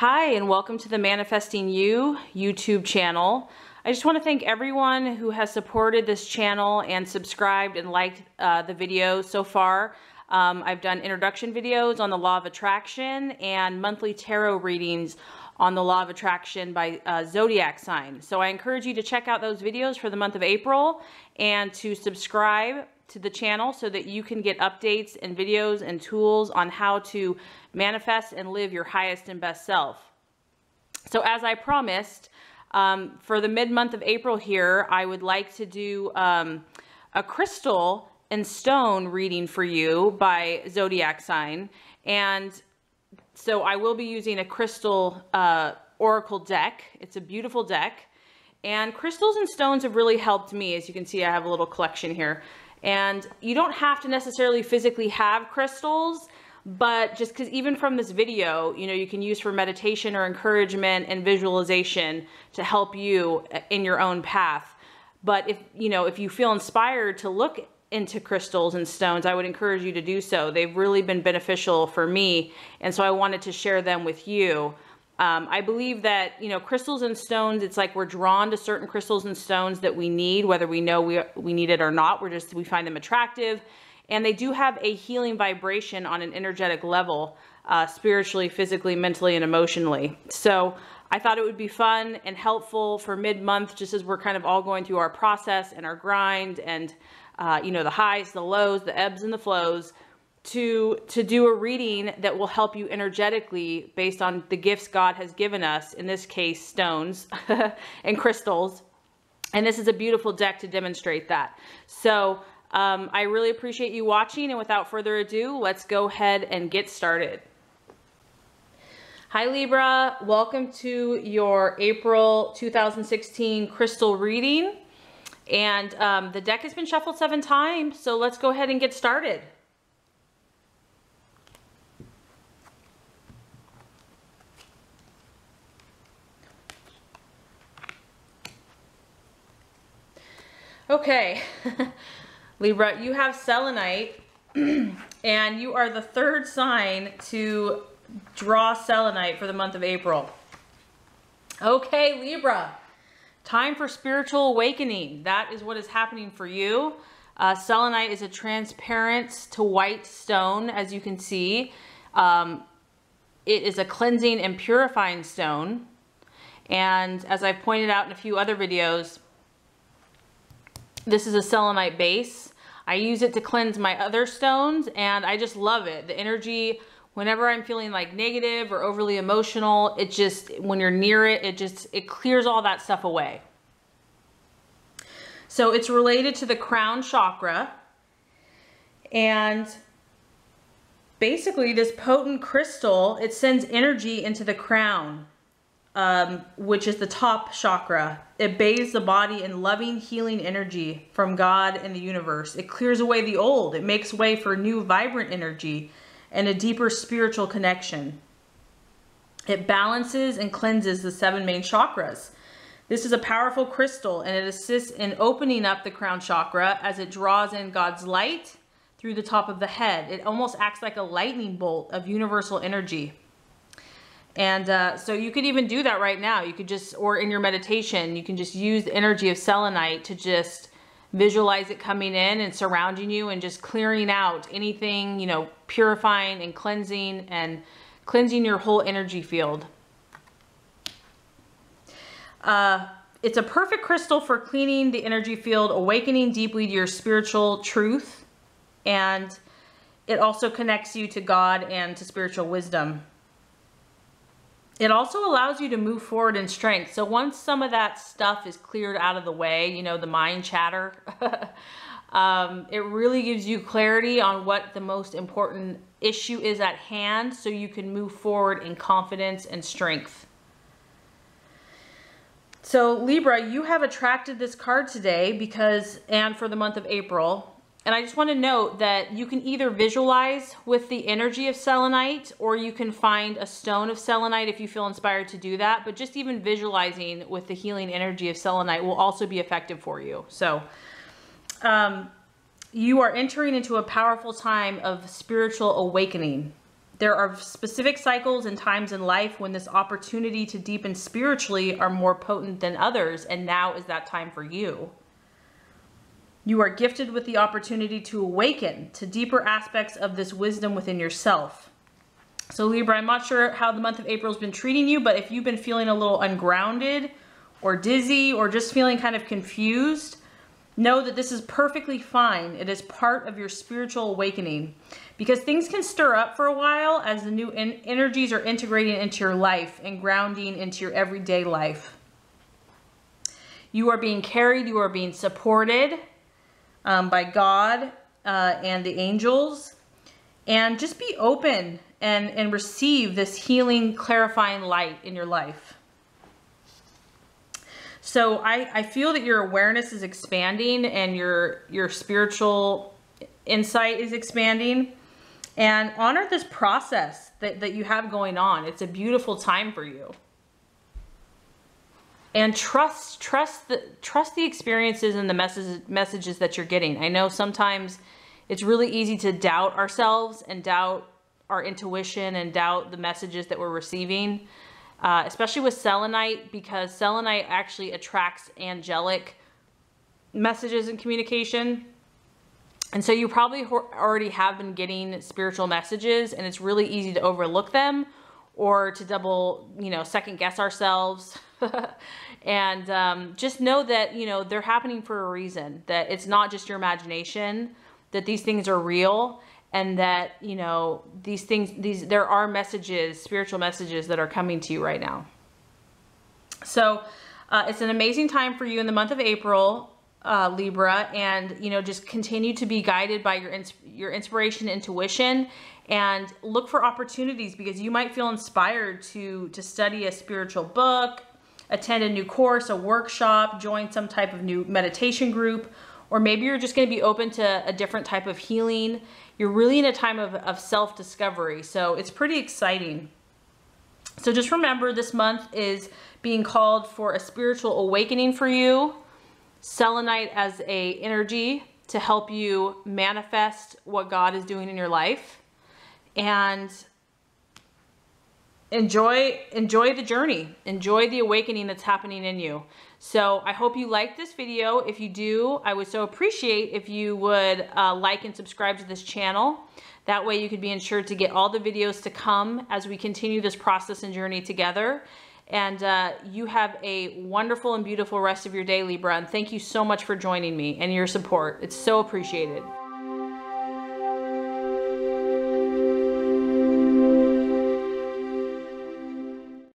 Hi, and welcome to the Manifesting You YouTube channel. I just want to thank everyone who has supported this channel and subscribed and liked uh, the videos so far. Um, I've done introduction videos on the law of attraction and monthly tarot readings on the law of attraction by uh, zodiac sign. So I encourage you to check out those videos for the month of April and to subscribe to the channel so that you can get updates and videos and tools on how to manifest and live your highest and best self. So as I promised, um, for the mid-month of April here, I would like to do um, a crystal and stone reading for you by zodiac sign. And so I will be using a crystal uh, oracle deck. It's a beautiful deck. And crystals and stones have really helped me. As you can see, I have a little collection here. And you don't have to necessarily physically have crystals, but just because even from this video, you know, you can use for meditation or encouragement and visualization to help you eh, in your own path. But if, you know, if you feel inspired to look into crystals and stones, I would encourage you to do so. They've really been beneficial for me. And so I wanted to share them with you. Um, I believe that, you know, crystals and stones, it's like we're drawn to certain crystals and stones that we need, whether we know we, we need it or not. We're just, we find them attractive. And they do have a healing vibration on an energetic level, uh, spiritually, physically, mentally, and emotionally. So I thought it would be fun and helpful for mid-month, just as we're kind of all going through our process and our grind and, uh, you know, the highs, the lows, the ebbs and the flows to to do a reading that will help you energetically based on the gifts God has given us, in this case, stones and crystals. And this is a beautiful deck to demonstrate that. So um, I really appreciate you watching. And without further ado, let's go ahead and get started. Hi Libra, welcome to your April 2016 crystal reading. And um, the deck has been shuffled seven times, so let's go ahead and get started. Okay, Libra, you have selenite and you are the third sign to draw selenite for the month of April. Okay, Libra, time for spiritual awakening. That is what is happening for you. Uh, selenite is a transparent to white stone, as you can see. Um, it is a cleansing and purifying stone. And as I've pointed out in a few other videos, this is a selenite base. I use it to cleanse my other stones and I just love it. The energy, whenever I'm feeling like negative or overly emotional, it just, when you're near it, it just, it clears all that stuff away. So it's related to the crown chakra. And basically this potent crystal, it sends energy into the crown um, which is the top chakra. It bathes the body in loving, healing energy from God and the universe. It clears away the old. It makes way for new, vibrant energy and a deeper spiritual connection. It balances and cleanses the seven main chakras. This is a powerful crystal and it assists in opening up the crown chakra as it draws in God's light through the top of the head. It almost acts like a lightning bolt of universal energy. And uh, so you could even do that right now. You could just, or in your meditation, you can just use the energy of selenite to just visualize it coming in and surrounding you and just clearing out anything, you know, purifying and cleansing and cleansing your whole energy field. Uh, it's a perfect crystal for cleaning the energy field, awakening deeply to your spiritual truth, and it also connects you to God and to spiritual wisdom. It also allows you to move forward in strength. So once some of that stuff is cleared out of the way, you know, the mind chatter, um, it really gives you clarity on what the most important issue is at hand so you can move forward in confidence and strength. So Libra, you have attracted this card today because, and for the month of April, and I just want to note that you can either visualize with the energy of selenite or you can find a stone of selenite if you feel inspired to do that. But just even visualizing with the healing energy of selenite will also be effective for you. So um, you are entering into a powerful time of spiritual awakening. There are specific cycles and times in life when this opportunity to deepen spiritually are more potent than others, and now is that time for you. You are gifted with the opportunity to awaken to deeper aspects of this wisdom within yourself. So Libra, I'm not sure how the month of April has been treating you, but if you've been feeling a little ungrounded or dizzy or just feeling kind of confused, know that this is perfectly fine. It is part of your spiritual awakening because things can stir up for a while as the new energies are integrating into your life and grounding into your everyday life. You are being carried, you are being supported um, by God uh, and the angels. And just be open and, and receive this healing, clarifying light in your life. So I, I feel that your awareness is expanding and your, your spiritual insight is expanding. And honor this process that, that you have going on. It's a beautiful time for you. And trust, trust the, trust the experiences and the messages, messages that you're getting. I know sometimes it's really easy to doubt ourselves and doubt our intuition and doubt the messages that we're receiving, uh, especially with selenite, because selenite actually attracts angelic messages and communication. And so you probably already have been getting spiritual messages and it's really easy to overlook them or to double, you know, second guess ourselves. and um, just know that, you know, they're happening for a reason, that it's not just your imagination, that these things are real and that you know these things these there are messages spiritual messages that are coming to you right now so uh, it's an amazing time for you in the month of april uh, libra and you know just continue to be guided by your ins your inspiration intuition and look for opportunities because you might feel inspired to to study a spiritual book attend a new course a workshop join some type of new meditation group or maybe you're just going to be open to a different type of healing. You're really in a time of, of self-discovery, so it's pretty exciting. So just remember this month is being called for a spiritual awakening for you. Selenite as a energy to help you manifest what God is doing in your life. And enjoy enjoy the journey. Enjoy the awakening that's happening in you. So i hope you liked this video. If you do i would so appreciate if you would uh, like and subscribe to this channel. That way you could be ensured to get all the videos to come as we continue this process and journey together. And uh, you have a wonderful and beautiful rest of your day libra and thank you so much for joining me and your support. It's so appreciated